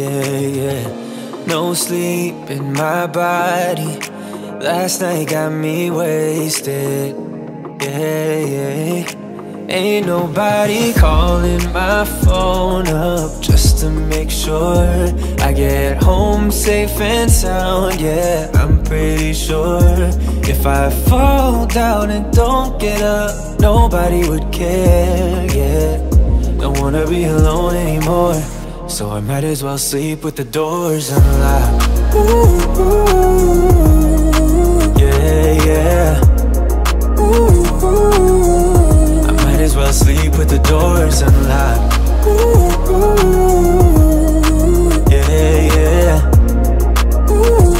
yeah. No sleep in my body. Last night got me wasted, yeah, yeah. Ain't nobody calling my phone up just to make sure I get home safe and sound. Yeah, I'm pretty sure if I fall down and don't get up, nobody would care. Yeah, don't wanna be alone anymore, so I might as well sleep with the doors unlocked. Ooh, ooh, yeah, yeah. Ooh, ooh as well sleep with the doors unlocked. Ooh, yeah, yeah. Ooh,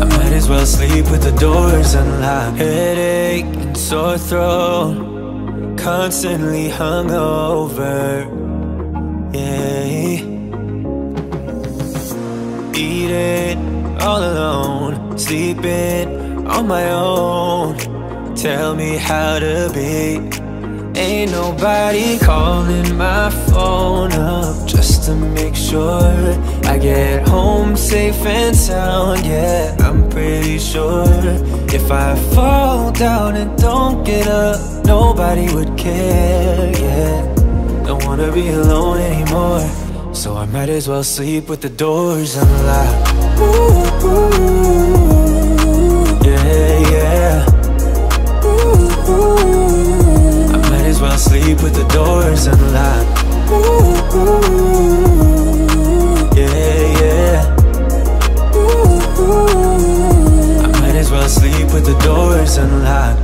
I might as well sleep with the doors unlocked. Headache and sore throat, constantly hungover. Yeah. Eating all alone, sleeping on my own tell me how to be Ain't nobody calling my phone up Just to make sure I get home safe and sound Yeah, I'm pretty sure If I fall down and don't get up Nobody would care, yeah. Don't wanna be alone anymore So I might as well sleep with the doors unlocked. Ooh, ooh, well sleep with the doors unlocked. Yeah, yeah. I might as well sleep with the doors unlocked.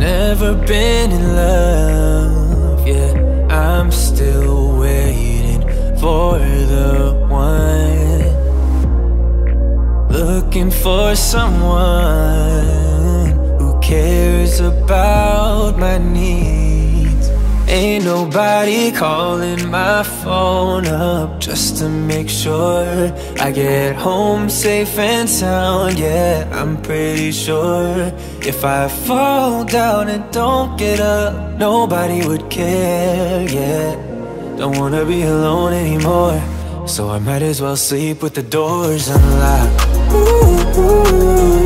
Never been in love, yeah I'm still waiting for the one. Looking for someone who cares about my needs Ain't nobody calling my phone up Just to make sure I get home safe and sound. Yeah, I'm pretty sure If I fall down and don't get up Nobody would care, yeah Don't wanna be alone anymore So I might as well sleep with the doors unlocked. Ooh, ooh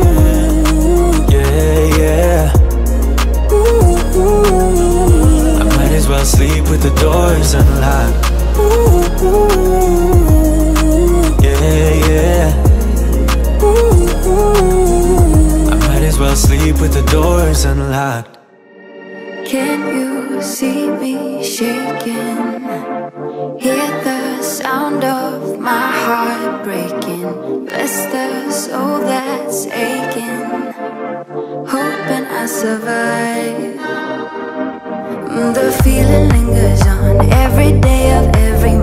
sleep with the doors unlocked. Ooh, Yeah, yeah. I might as well sleep with the doors unlocked. Can you see me shaking? Hear the sound of my heart breaking. Bless the soul that's aching. Hoping I survive The feeling lingers on every day of every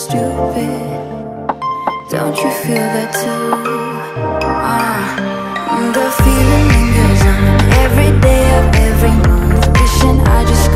stupid. Don't you feel that too? Ah, the feeling lingers on every day of every month. Wishing I just